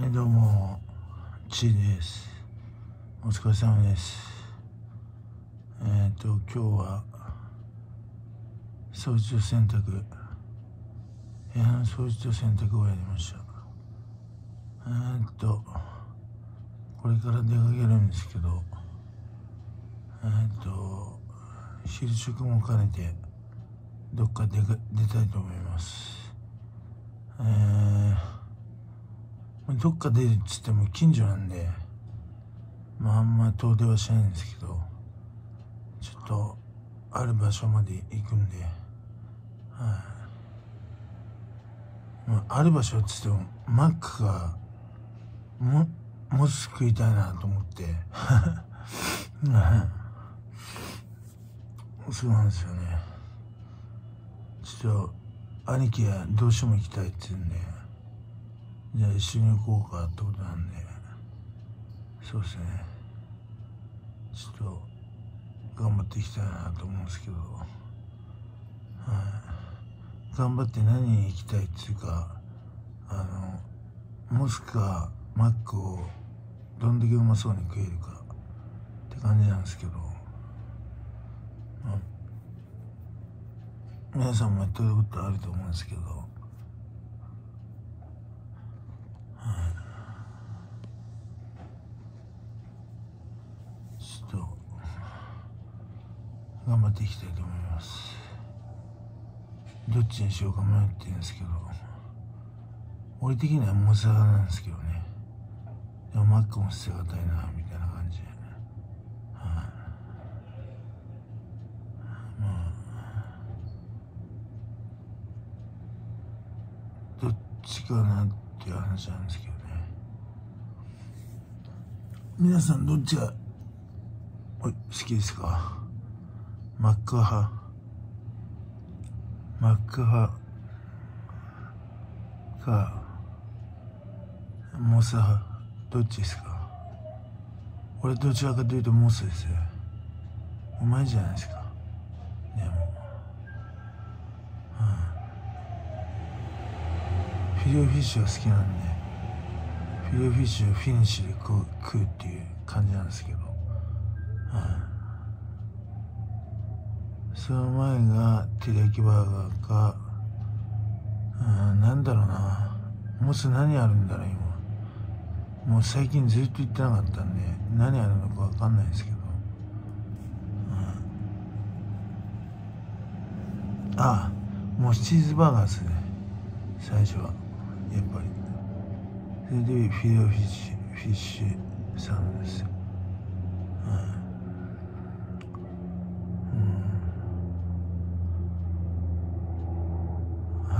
はいどうも。ちです。お疲れ様です。えっ、ー、と今日は掃除と洗濯。部屋の掃除と洗濯をやりました。えっ、ー、とこれから出かけるんですけどえっ、ー、と昼食も兼ねてどっか出か出たいと思います。えー、どっか出るっつっても近所なんでまああんま遠出はしないんですけどちょっとある場所まで行くんではい、まあ、ある場所っつってもマックがももつ食いたいなと思ってそうなんですよね。ちょっと兄貴がどうしても行きたいって言うんで。じゃあ一緒に行こうかってことなんで。そうですね。ちょっと頑張っていきたいなと思うんですけど。はい。頑張って何に行きたいっていうかあのモスかマックをどんだけうまそうに食えるかって感じなんですけど。皆さんもやってることあると思うんですけど、はい、ちょっと頑張っていきたいと思います。どっちにしようか迷ってるんですけど俺的にはモス派なんですけどね。でもマックも捨てがたいなみたいな感じ。でまあ。どっちかなっていう話なんですけどね。皆さんどっちが好きですか？マック派マック派か。モス派どっちですか？俺どちらかというとモスですよ。うまいじゃないですか。でも。フィレオフィッシュが好きなんで。フィレオフィッシュをフィニッシュで食う食うっていう感じなんですけど、その前がテリヤキバーガーか、うん、なんだろうな。もう何あるんだろう今。もう最近ずっと行ってなかったんで何あるのか分かんないですけど、うん、ああもうチーズバーガーですね。最初は。やっぱり。それでフィレオフィッシュフィッシュサンドですよ、うん、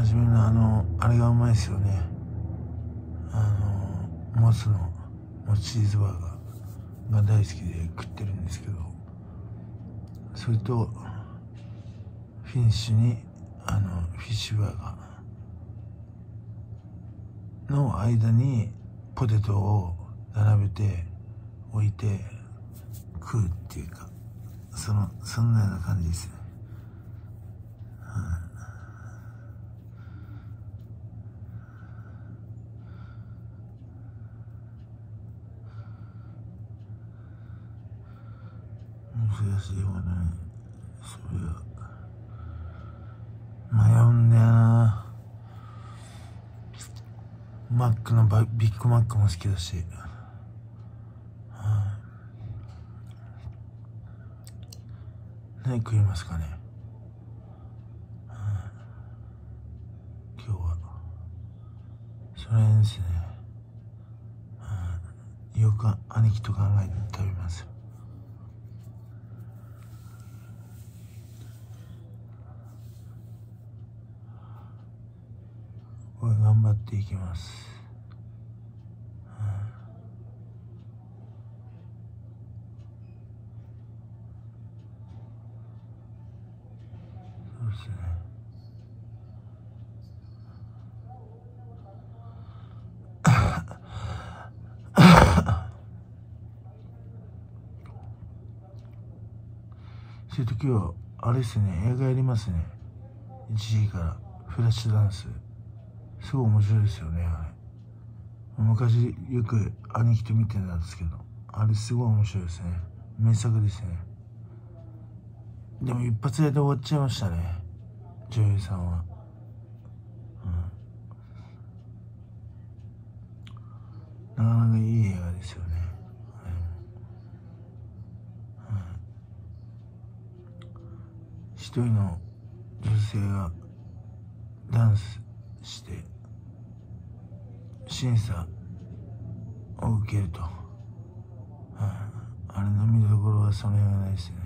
初めのあのあれがうまいですよね。あのモスのモスチーズバーガーが大好きで食ってるんですけどそれとフィニッシュにあのフィッシュバーガーの間にポテトを並べて置いて食うっていうかそのそんなような感じですね、難しいものにそれは迷うんだよなマックのバビッグマックも好きだし、は何食いますかね、は今日は。それですね、よく兄貴と考えて食べますこれ頑張っていきます。そうですね。そういう時はあれですね。映画やりますね。1時から。フラッシュダンス。すごい面白いですよねあれ。昔よく兄貴と見てたんですけどあれすごい面白いですね。名作ですね。でも一発で終わっちゃいましたね女優さんは、うん、なかなかいい映画ですよね、一人の女性がダンス審査を受けると、あれの見どころはその辺はないですね。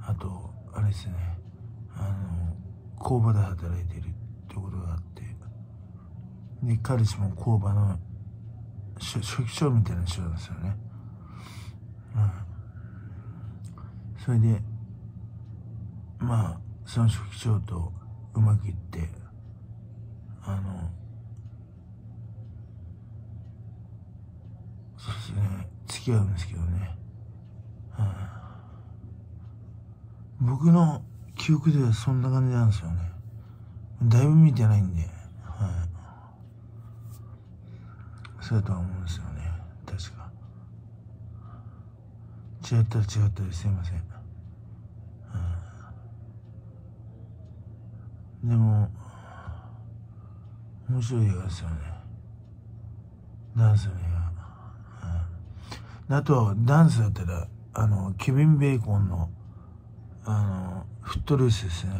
あとあれですね。あの工場で働いてるってことがあって。で彼氏も工場の初期長みたいな人なんですよね、うん、それでまあその初期長とうまくいってあのそうですね。付き合うんですけどね、はあ、僕の記憶ではそんな感じなんですよね。だいぶ見てないんで、はい、そうだとは思うんですよね。確か。違ったら違ったですいません、はあ、でも面白い映画ですよね。ダンスの映画、うん、あとダンスだったらあのケビン・ベーコンのあのフットルースですね、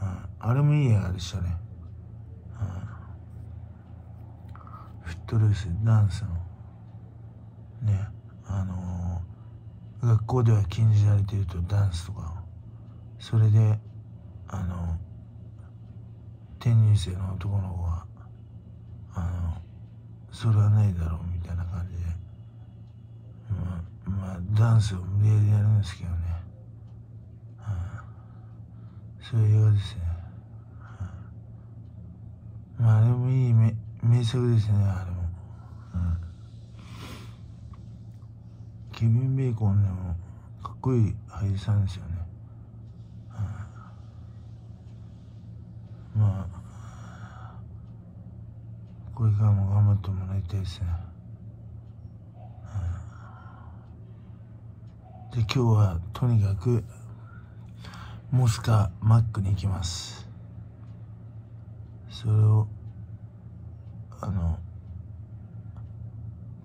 うん、あれもいい映画でしたね、うん、フットルースダンスの。ね。あの学校では禁じられているとダンスとか。それであの転入生の男の子があのそれはないだろうみたいなまあ、ダンスを無理やりやるんですけどね、はあ、そういう映画ですね、はあ、まああれもいい名名作ですねあれも、うんケビン・ベーコンでもかっこいい俳優さんですよね、はあ、まあこれからも頑張ってもらいたいですね、で今日はとにかくモスカマックに行きます。それをあの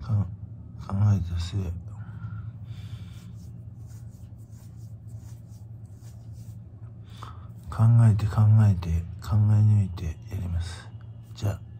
考えた末考えて考えて考え抜いてやります。じゃあ。